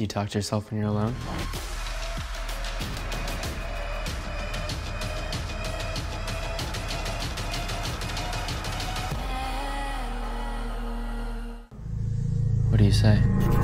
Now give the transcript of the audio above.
Do you talk to yourself when you're alone? What do you say?